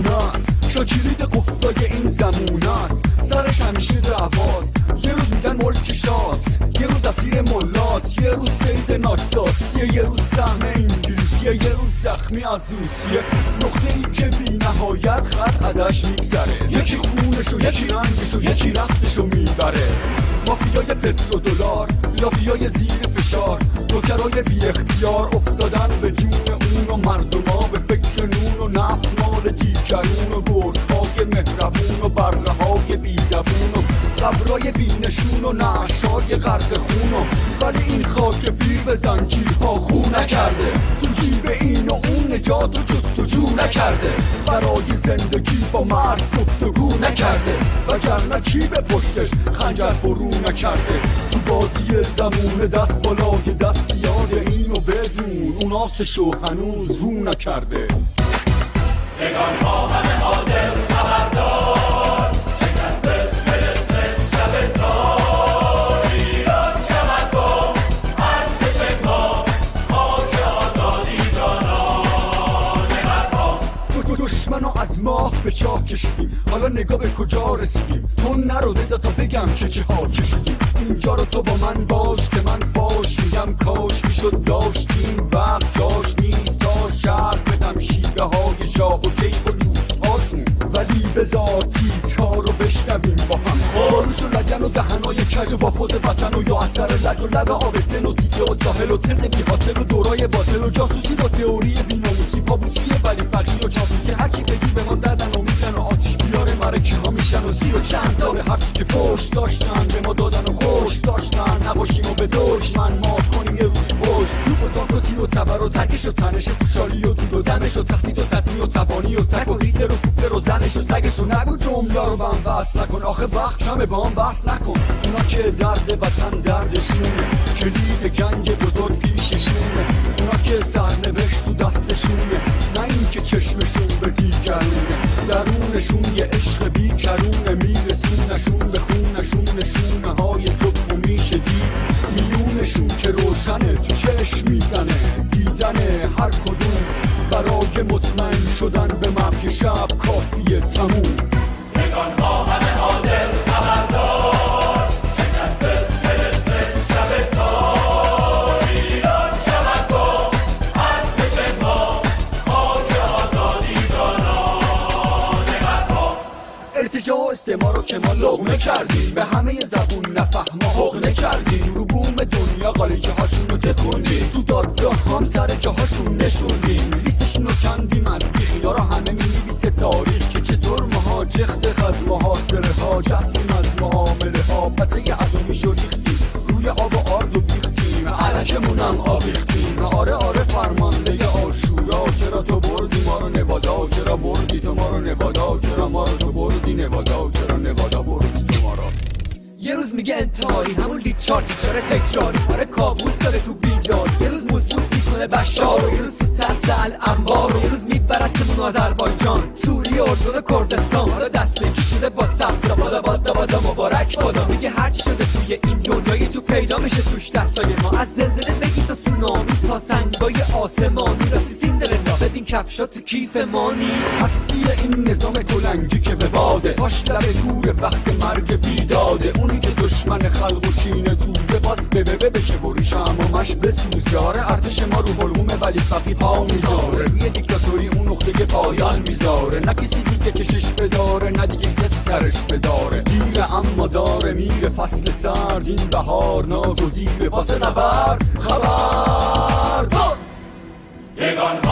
ایران که تو دنیای دونه است شاکیرید قفلای این زمون است سرش همیشه دعواست یه روز میگن ملک شاس. یه روز اسیر ملاس یه روز سید ناکستاسیه یه روز سهم انگلیسیه یه روز زخمی از روسیه. نقطه ای که بی نهایت خط ازش میگذره. یکی خونشو یکی رنگشو یکی رختشو می‌بره. مافیای پترو دلار لابیای زیر فشار. نوکرای بی اختیار افتادن به جون اون و مردما به فکر نون و نفت مال دیگرون و گردهای مهربون و بره های بی زبون و قبرای بی نشون و نعشای غرق خون و ولی این خاک پیر به زنجیرها خون نکرده. تو جیب این و اون نجات و جستجو نکرده. برای زندگی با مرد گفتگو نکرده. وگرنه کی به پشتش خنجر فرو نکرده. تو بازی زمون دست بالای دست یاد اینو بدون. اون آسشو هنوز رو نکرده. به چاه کشیدیم. حالا نگاه به کجا رسیدیم؟ تو نرو بذار تا بگم که چه ها کشیدیم. اینجا رو تو با من باش که من فاش میگم کاش می‌شد داشتیم. وقت جاش نیست. شهر بدم شیوه های شاه و کیف و دوست هاشون. ولی بذار تیزها رو بشنویم با هم. خاروش و لگن و دهنای کج و با پوز وطن و یا اثر لج و لب آب سن و سیته و ساحل و تز بی حاصل و دورای باطل و جاسوسی با تئوری بیناموسی پابوسی ولی فقیر و چاپوسی. هرچی بگی به ما زدن و میزن و آتیش بیاره مرکی ها میشن و سی و چند سال هرچی که فوش داشتن به ما دادن و خوش داشتن. نباشیم و به دشمن ما کنیم یه روزی پشت توپ و تاک و تیر و تبر و ترکش و تنش و پوشالی و دود و دمش و تهدید و تطمی و تبانی و تک و هیتلر و و زنش و سگش و نگو. جمله رو بهم وصل نکن. آخه وقت کمه با هم بحث نکن. اونا که درد وطن دردشونه. کلید گنگ بزرگ پیششونه. اونا که سرنوشت تو دستشونه. نه اینکه چشمشون به دیگرونه. درونشون یه عشق بیکرونه میرسونشون به خونشون نشونه های صبح و میشه دید. میونشون روشنه تو چشم می‌زنه دیدن هر کدوم. برای مطمئن شدن به مرگ شب کافیه تموم. نگان همه حاضر خبردار. شکست فلسطین شب تار ایران شود با ارتش ما. خاک آزادی جانان ارتجاع و استعمار رو که ما لغمه کردیم. به همه زبون نفهم حقنه کردیم. قالیچه هاشون رو تکوندیم تو دادگاه هم سر جاهاشون نشوندیم لیستشون رو کندیم از بیخیدا رو همه می نویسه تاریخ که چطور ماها جخت از محاصره ها. جستیم از معامله ها. پته اتمی شو ریختیم روی آب و آرد و بیختیم. علکمونم آبیختیم آره آره فرمانده آشورا. چرا تو بردی ما رو نوادا؟ چرا بردی تو ما رو نوادا؟ چرا ما رو تو بردی نوادا؟ چرا نوادا؟ یه روز میگه انتحاری همون لیچار لیچار تکراری. آره کابوس داره تو بیدار یه روز موس موس می‌کنه بشار و یه روز تو ترس الانبار یه روز می‌برد تمون آذربایجان. سوریه اردن و کردستان. حالا دست شده با سبز؟ بادا بادا بادا مبارک. بادا میگه هرچی شده توی این دنیا پیدا میشه توش دستای ما. از زلزله بگی تا سونامی تا سنگای آسمانی. راستی سیندرلا ببین کفشا تو کیف مانی. هستی این نظام کلنگی که به باده. پاش لب نور وقت مرگ بیداده. اونی که دشمن خلق و کینه توزه باز به به بشه و ریشم و مش آره ارتش ما رو حلقومه ولی فقی پا می‌ذاره. روی دیکتاتوری اون نقطه پایان می‌ذاره. نه کسی دیگه چشش بداره نه دیگه کسی سرش بداره. دیره اما داره میره فصل سرد این بهار ناگزیره واسه نبرد خبر. یگان